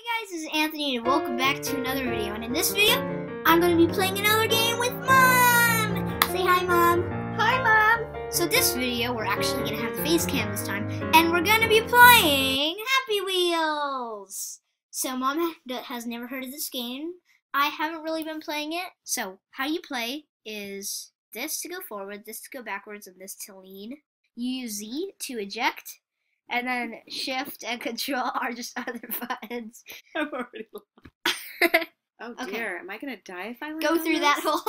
guys, this is Anthony and welcome back to another video. And in this video, I'm going to be playing another game with Mom! Say hi, Mom! Hi, Mom! So this video, we're actually going to have the face cam this time, and we're going to be playing Happy Wheels! So Mom has never heard of this game. I haven't really been playing it. So how you play is this to go forward, this to go backwards, and this to lean. You use Z to eject, and then shift and control are just other buttons. I'm already Oh Okay. dear, am I gonna die if I Go through that this? hole.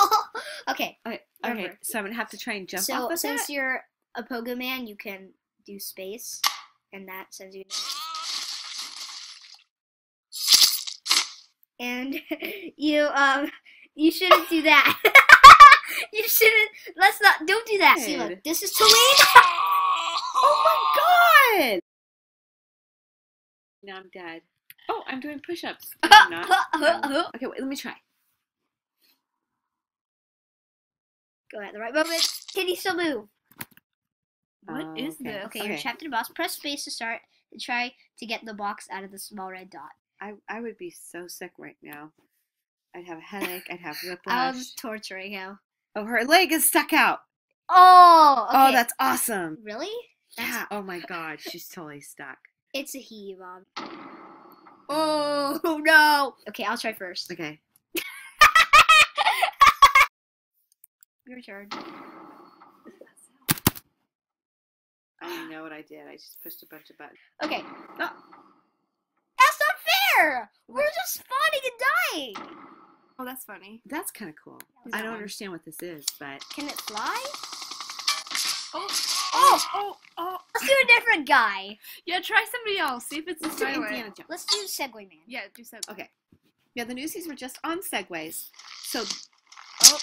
okay, Okay, okay, so I'm gonna have to try and jump so off of since that. you're a pogo man, you can do space, and that sends you. And you um, you shouldn't do that. you shouldn't. Let's not. Don't do that. See, look. This is lean. Oh my god! Now I'm dead. Oh, I'm doing push-ups. No, Okay, wait, let me try. Go at the right moment. Can you still move? What Oh, is okay. this? Okay, you're trapped in a box. Press space to start and try to get the box out of the small red dot. I I would be so sick right now. I'd have a headache. I'd have I whiplash. was torturing him. Oh, her leg is stuck out. Oh, oh okay. Oh, that's awesome. really? That's- Yeah. Oh my god, she's totally stuck. It's a he, Mom. Oh no. Okay, I'll try first. Okay. Your turn. I don't know what I did. I just pushed a bunch of buttons. Okay. Oh. That's not fair. We're just spawning and dying. Oh, that's funny. That's kind of cool. Was I don't one? understand what this is, but Can it fly? Oh, Oh, oh, oh. let's do a different guy. Yeah, try somebody else. See if it's let's the do. Indiana Jones. Let's do Segway Man. Yeah, do so. Okay. Yeah, the newsies were just on segways, so Oh,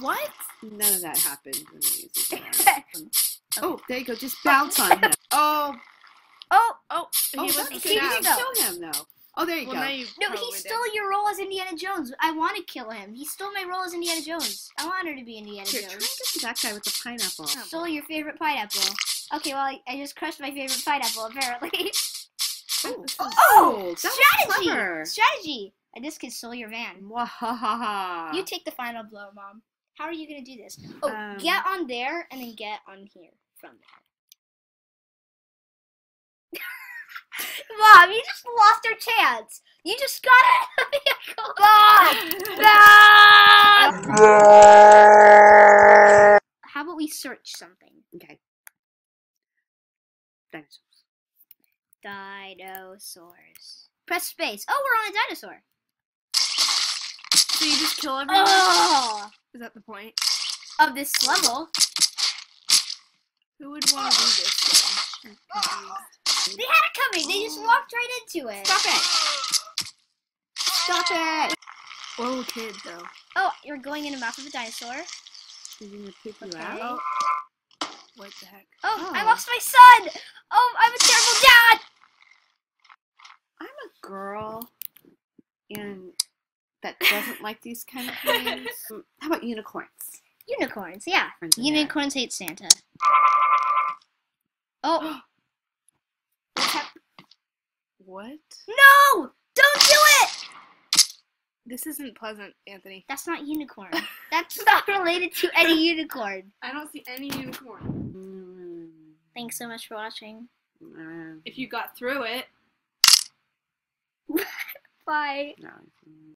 what? none of that happened when the newsies. Oh, there you go. Just oh. bounce on him. Oh, oh Oh, he oh, wasn't that's- you didn't kill him though. Oh, there you Well, go. now you no, probably he did. stole your role as Indiana Jones. I want to kill him. He stole my role as Indiana Jones. I want her to be Indiana Here, try and Jones. get to that guy with the pineapple. Oh. Stole your favorite pineapple. Okay, well, I, I just crushed my favorite pineapple, apparently. Oh, Oh, that strategy! clever. Strategy! I just can steal your van. Mwahaha. You take the final blow, Mom. How are you gonna do this? Oh, Um, get on there and then get on here from there. Mom, you just lost your chance. You just got it. Mom. How about we search something? Okay. Dinosaurs. Dinosaurs. Press space. Oh, we're on a dinosaur. So you just kill everyone? Oh, Is that the point? of this level. Who would want to do this though? I'm confused. They had. They just walked right into it. Stop it! Stop it! Poor little kid though. Oh, you're going in the mouth of a dinosaur. Is he gonna poop you Okay. out? Oh. What the heck? Oh, I Oh. lost my son. Oh, I'm a terrible dad. I'm a girl, and that doesn't like these kind of things. How about unicorns? Unicorns, yeah. Friends in there. Unicorns hate Santa. Oh, what's hap- What? no! Don't do it. This isn't pleasant, Anthony. That's not unicorn. That's not related to any unicorn. I don't see any unicorn. Thanks so much for watching. If you got through it. Bye. no.